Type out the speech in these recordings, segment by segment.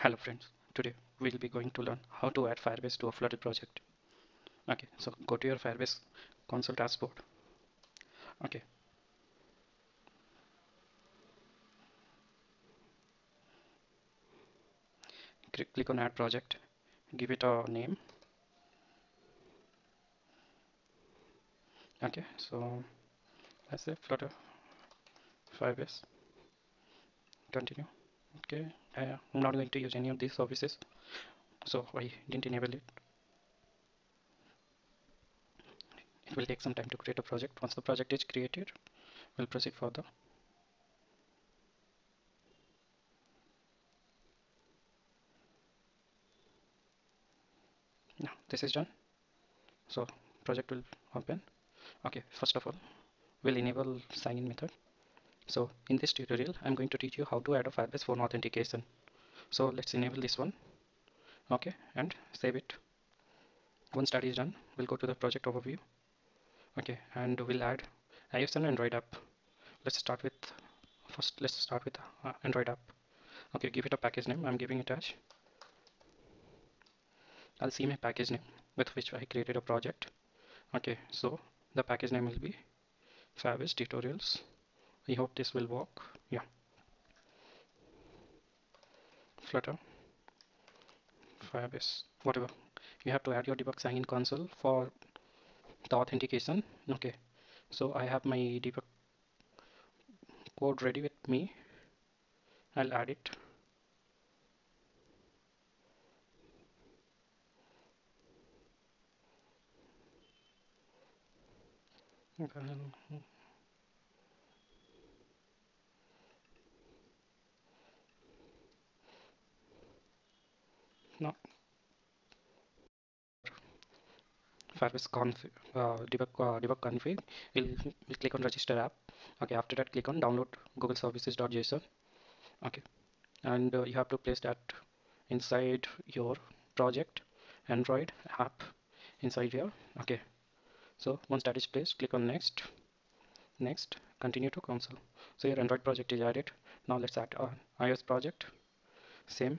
Hello friends, today we'll be going to learn how to add Firebase to a Flutter project. Okay, so go to your Firebase console dashboard. Okay. Click, on add project, give it a name. Okay, so let's say Flutter Firebase. Continue okay I'm not going to use any of these services so I didn't enable it. It will take some time to create a project. Once the project is created we'll proceed further. Now this is done. So project will open. Okay first of all we'll enable sign in method so in this tutorial, I'm going to teach you how to add a Firebase phone authentication. So let's enable this one. Okay, and save it. Once that is done, we'll go to the project overview. Okay, and we'll add iOS and Android app. Let's start with first. Let's start with uh, Android app. Okay, give it a package name. I'm giving it as. I'll see my package name with which I created a project. Okay, so the package name will be Firebase tutorials I hope this will work. Yeah. Flutter. Firebase. Whatever. You have to add your debug sign in console for the authentication. Okay. So I have my debug code ready with me. I'll add it. Okay. No Firebase config, uh, debug, uh, debug config, we'll, we'll click on register app. Okay, after that click on download google services.json. Okay, and uh, you have to place that inside your project, Android app inside here. Okay, so once that is placed, click on next, next, continue to console. So your Android project is added. Now let's add our iOS project. Same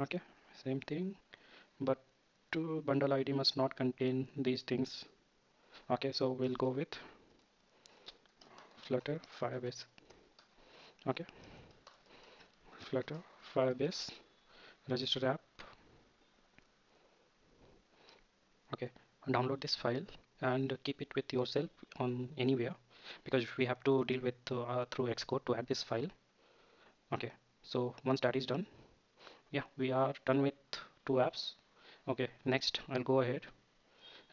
okay same thing. But to bundle id must not contain these things. Okay so we'll go with flutter firebase. Okay. Flutter firebase register app. Okay download this file and keep it with yourself on anywhere because we have to deal with uh, through xcode to add this file. Okay so once that is done yeah we are done with two apps. Okay next I'll go ahead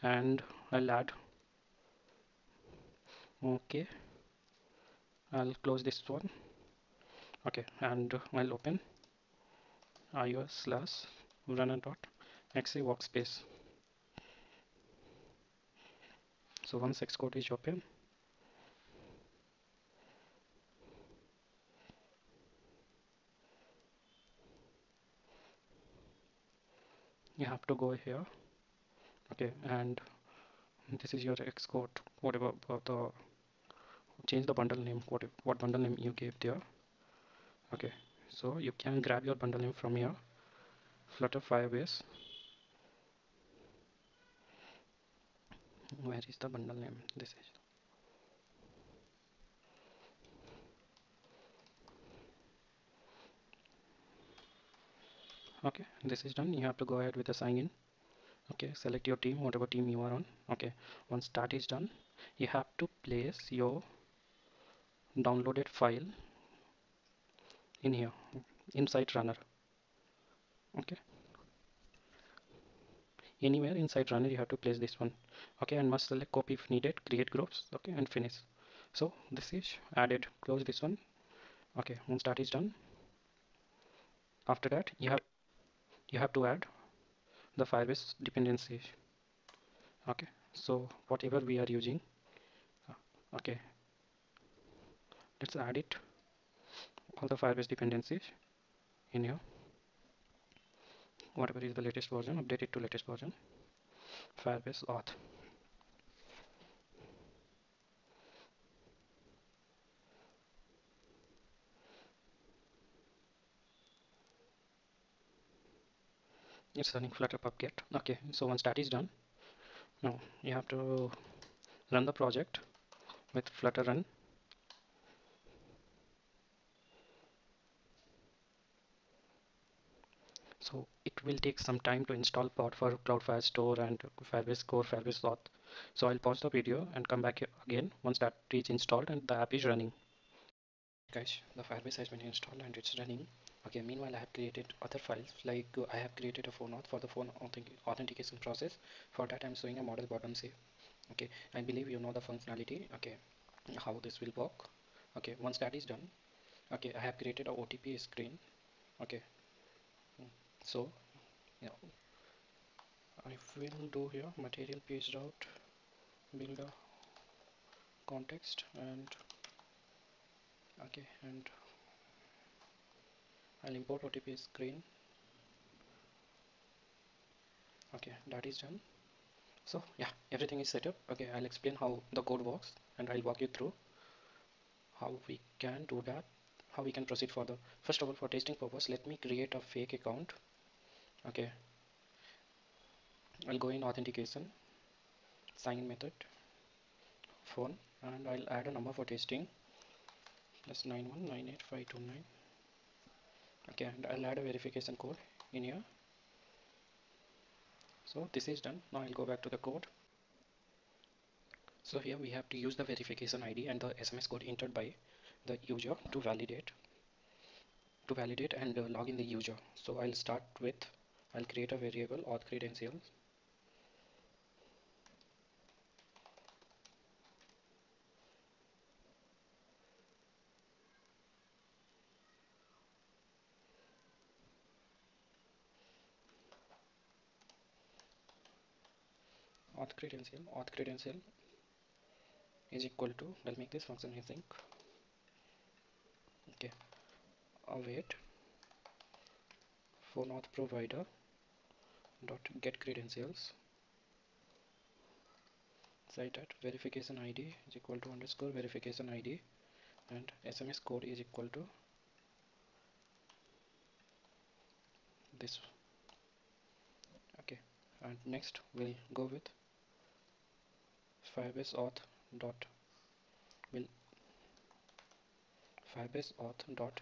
and I'll add. Okay I'll close this one. Okay and I'll open ios slash runner dot exe workspace. So once xcode is open you to go here. Okay and this is your xcode whatever uh, the change the bundle name what what bundle name you gave there. Okay so you can grab your bundle name from here. Flutter firebase. Where is the bundle name? This is okay this is done. You have to go ahead with the sign in. Okay select your team whatever team you are on. Okay once that is done you have to place your downloaded file in here inside runner. Okay. Anywhere inside runner you have to place this one. Okay and must select copy if needed create groups okay and finish. So this is added. Close this one. Okay once that is done after that you have you have to add the Firebase dependencies okay so whatever we are using uh, okay let's add it all the Firebase dependencies in here. Whatever is the latest version update it to latest version. Firebase auth it's running flutter pubget okay so once that is done now you have to run the project with flutter run. So it will take some time to install pod for cloud firestore and firebase core firebase auth. So i'll pause the video and come back again once that is installed and the app is running. Guys the firebase has been installed and it's running okay meanwhile i have created other files like uh, i have created a phone auth for the phone authentication process. For that i'm showing a modal bottom sheet okay i believe you know the functionality okay how this will work. Okay once that is done okay i have created a otp screen okay. So yeah. I will do here material page route build a context and okay and I'll import OTP screen. Okay that is done. So yeah everything is set up. Okay I'll explain how the code works and I'll walk you through how we can do that how we can proceed further. First of all for testing purpose let me create a fake account. Okay. I'll go in authentication sign in method phone and I'll add a number for testing. Plus 9198529 okay and I'll add a verification code in here. So this is done. Now I'll go back to the code. So here we have to use the verification ID and the SMS code entered by the user to validate to validate and uh, log in the user. So I'll start with I'll create a variable auth credentials auth credential auth credential is equal to I'll make this function async okay. Await. Phone auth provider. Dot get credentials say that verification id is equal to underscore verification id and sms code is equal to this. Okay. And next we'll go with firebase auth dot will firebase auth dot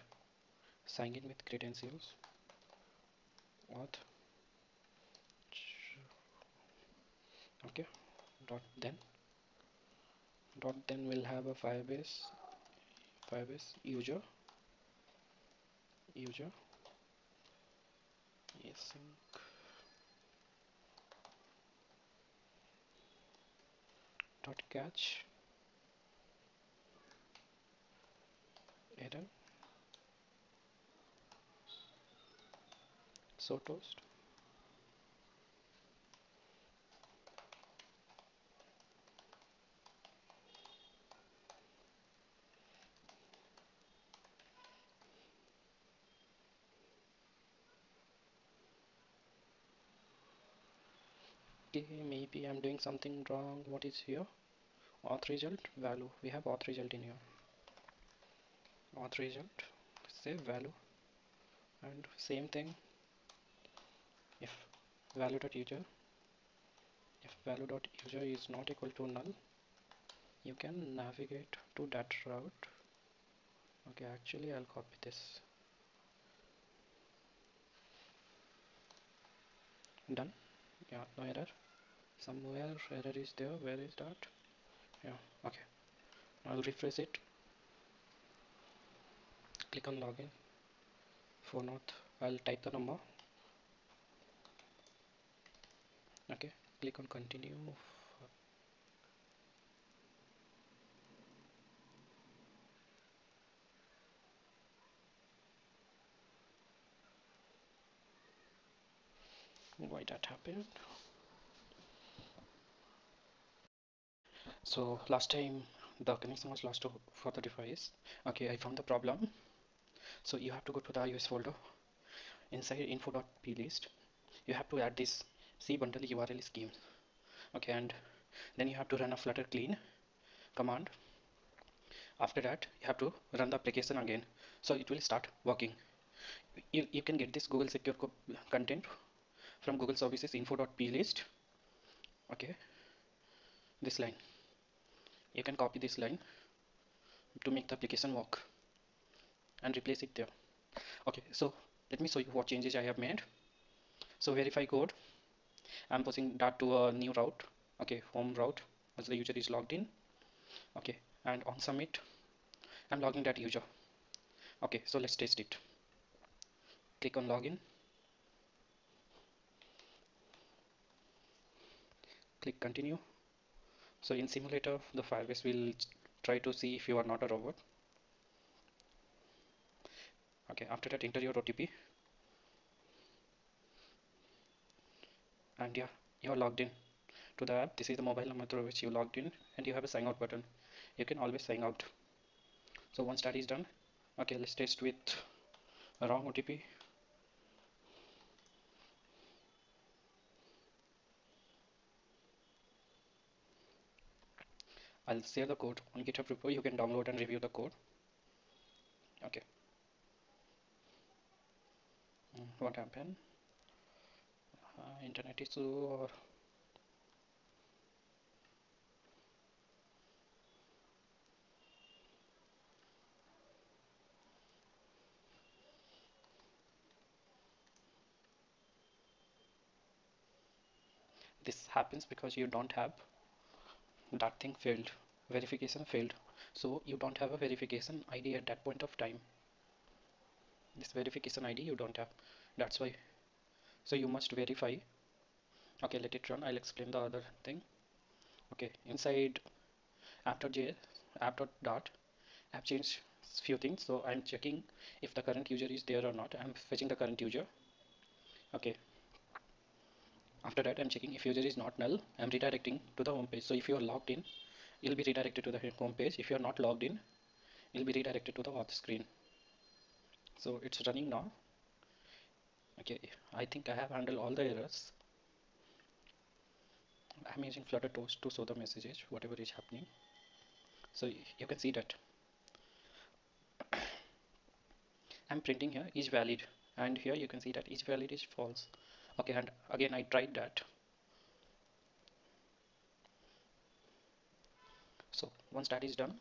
sign in with credentials auth okay dot then dot then we'll have a firebase firebase user user async dot catch. Error so toast okay maybe I'm doing something wrong. What is here? Auth result value. We have auth result in here. Auth result save value. And same thing if value dot user if value dot user is not equal to null you can navigate to that route. Okay actually I'll copy this. Done? Yeah no error somewhere error is there where is that? Yeah okay. I'll refresh it. Click on login. For not I'll type the number. Okay click on continue. Why that happened so last time the connection was lost for the device okay I found the problem. So you have to go to the iOS folder inside info.plist you have to add this c bundle url scheme. Okay and then you have to run a flutter clean command. After that you have to run the application again. So it will start working. You, you can get this google secure content from Google services info.plist okay this line you can copy this line to make the application work and replace it there. Okay so let me show you what changes I have made. So verify code. I'm posting that to a new route. Okay home route. As the user is logged in. Okay and on submit. I'm logging that user. Okay so let's test it. Click on login. Click continue so in simulator the firebase will try to see if you are not a robot. Okay after that enter your OTP and yeah you are logged in to the app. This is the mobile number through which you logged in and you have a sign out button. You can always sign out. So once that is done okay let's test with a wrong OTP I'll share the code on github repo. You can download and review the code. Okay. Mm, what happened? Uh, internet issue. Or this happens because you don't have that thing failed verification failed. So you don't have a verification id at that point of time. This verification id you don't have. That's why. So you must verify. Okay let it run. I'll explain the other thing. Okay inside app.js app.dart i've changed few things. So i'm checking if the current user is there or not. I'm fetching the current user. Okay after that I'm checking if user is not null. I'm redirecting to the home page. So if you are logged in you'll be redirected to the home page. If you are not logged in you'll be redirected to the auth screen. So it's running now. Okay I think I have handled all the errors. I'm using Flutter Toast to show the messages whatever is happening. So you can see that. I'm printing here is valid. And here you can see that is valid is false okay and again I tried that. So once that is done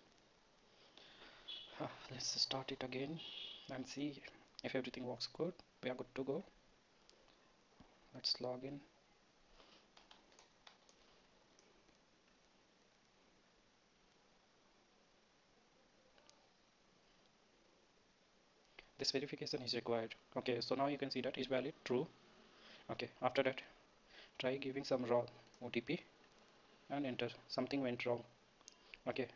let's start it again and see if everything works good. We are good to go. Let's log in. This verification is required. Okay so now you can see that is valid true okay after that try giving some raw OTP and enter. Something went wrong. Okay.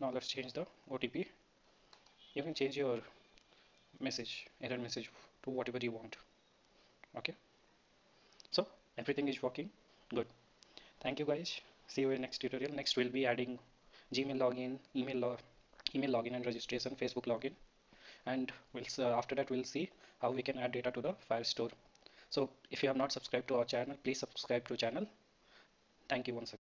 Now let's change the OTP you can change your message error message to whatever you want. Okay? So everything is working. Good. Thank you guys. See you in next tutorial. Next we'll be adding gmail login email log email login and registration facebook login. And we'll uh, after that we'll see how we can add data to the Firestore so if you have not subscribed to our channel please subscribe to channel. Thank you once again